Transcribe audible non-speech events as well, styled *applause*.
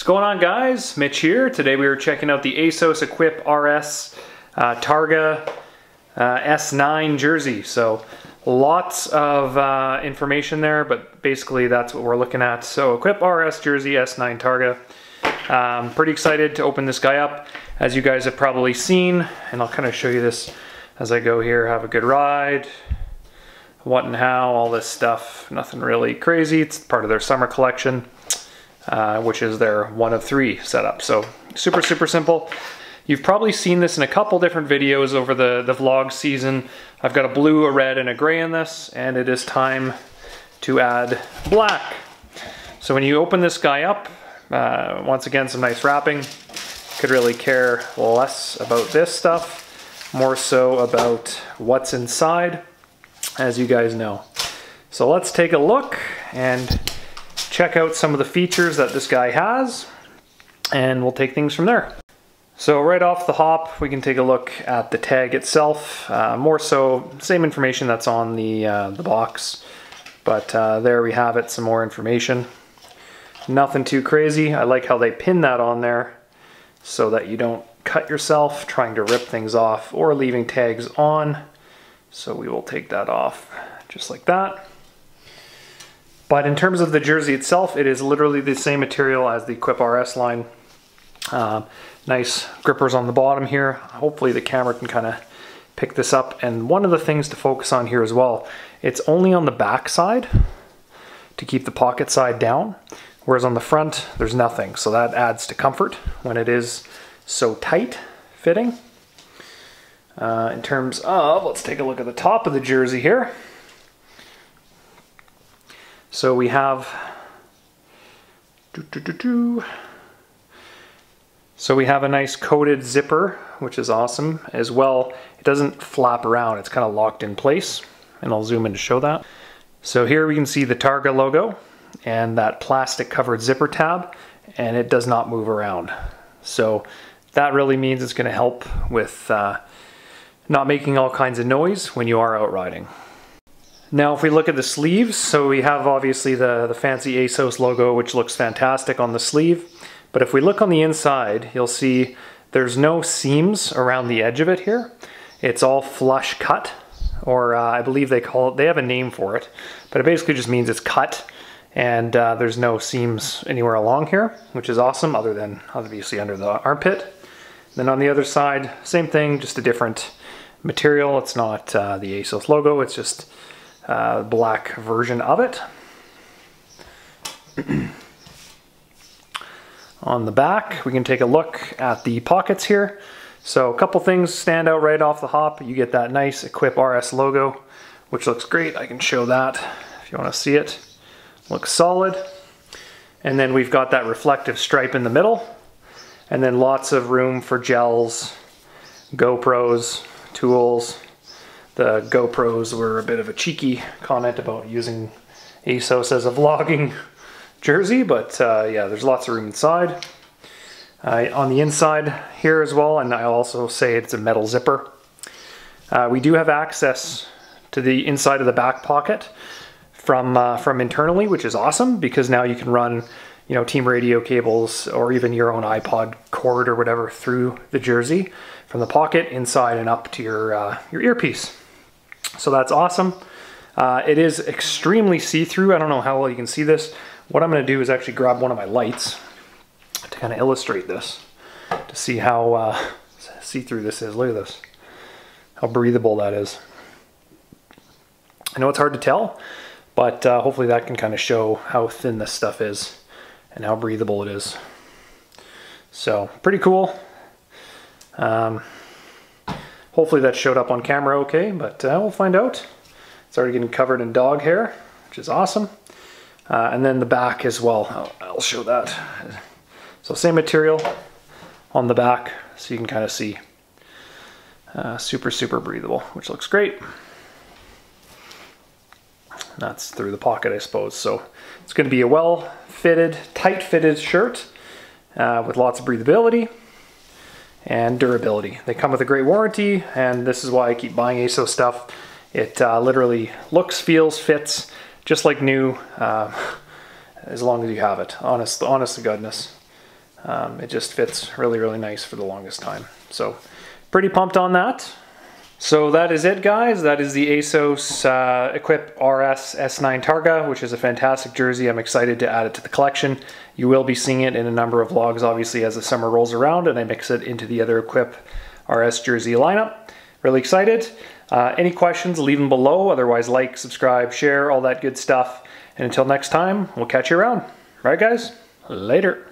What's going on guys? Mitch here. Today we were checking out the Assos Equipe RS uh, Targa uh, S9 jersey. So lots of uh, information there, but basically that's what we're looking at. So Equipe RS jersey S9 Targa. Um, pretty excited to open this guy up. As you guys have probably seen, and I'll kind of show you this as I go here. Have a good ride. What and how, all this stuff. Nothing really crazy. It's part of their summer collection. Uh, which is their one of three setup. So super, super simple. You've probably seen this in a couple different videos over the, the vlog season. I've got a blue, a red, and a gray in this, and it is time to add black. So when you open this guy up, uh, once again, some nice wrapping. Could really care less about this stuff, more so about what's inside, as you guys know. So let's take a look and check out some of the features that this guy has, and we'll take things from there. So right off the hop, we can take a look at the tag itself. Uh, more so, same information that's on the, uh, the box, but uh, there we have it, some more information. Nothing too crazy. I like how they pin that on there so that you don't cut yourself trying to rip things off or leaving tags on. So we will take that off just like that. But in terms of the jersey itself, it is literally the same material as the Equipe RS line. Um, nice grippers on the bottom here. Hopefully the camera can kind of pick this up. And one of the things to focus on here as well, it's only on the back side to keep the pocket side down. Whereas on the front, there's nothing. So that adds to comfort when it is so tight fitting. Uh, in terms of, let's take a look at the top of the jersey here. So we have so we have a nice coated zipper, which is awesome as well. It doesn't flap around, it's kind of locked in place. And I'll zoom in to show that. So here we can see the Targa logo and that plastic covered zipper tab, and it does not move around. So that really means it's gonna help with uh, not making all kinds of noise when you are out riding. Now if we look at the sleeves, so we have obviously the, the fancy Assos logo which looks fantastic on the sleeve, but if we look on the inside you'll see there's no seams around the edge of it here. It's all flush cut, or uh, I believe they call it, they have a name for it, but it basically just means it's cut and uh, there's no seams anywhere along here, which is awesome other than obviously under the armpit. Then on the other side, same thing, just a different material. It's not uh, the Assos logo, it's just uh, black version of it. *clears throat* On the back, we can take a look at the pockets here. So a couple things stand out right off the hop. You get that nice Equipe RS logo, which looks great. I can show that if you want to see it. Looks solid. And then we've got that reflective stripe in the middle. And then lots of room for gels, GoPros, tools, the GoPros were a bit of a cheeky comment about using Assos as a vlogging *laughs* jersey, but uh, yeah, there's lots of room inside. Uh, on the inside here as well, and I'll also say it's a metal zipper. Uh, we do have access to the inside of the back pocket from uh, from internally, which is awesome because now you can run, you know, team radio cables or even your own iPod cord or whatever through the jersey from the pocket inside and up to your uh, your earpiece. So that's awesome. Uh, it is extremely see-through. I don't know how well you can see this. What I'm gonna do is actually grab one of my lights to kind of illustrate this, to see how uh, see-through this is. Look at this, how breathable that is. I know it's hard to tell, but uh, hopefully that can kind of show how thin this stuff is and how breathable it is. So pretty cool. Um, Hopefully that showed up on camera okay, but uh, we'll find out. It's already getting covered in dog hair, which is awesome. Uh, and then the back as well, I'll, I'll, show that. So same material on the back, so you can kind of see. Uh, super, super breathable, which looks great. That's through the pocket, I suppose. So it's going to be a well-fitted, tight-fitted shirt uh, with lots of breathability and durability. They come with a great warranty, and this is why I keep buying Assos stuff. It uh, literally looks, feels, fits just like new, uh, as long as you have it. Honest, honest to goodness. Um, it just fits really, really nice for the longest time. So pretty pumped on that. So that is it guys. That is the Assos uh, Equipe RS S9 Targa, which is a fantastic jersey. I'm excited to add it to the collection. You will be seeing it in a number of vlogs, obviously, as the summer rolls around and I mix it into the other Equipe RS jersey lineup. Really excited. Uh, any questions, leave them below. Otherwise, like, subscribe, share, all that good stuff. And until next time, we'll catch you around. All right, guys? Later.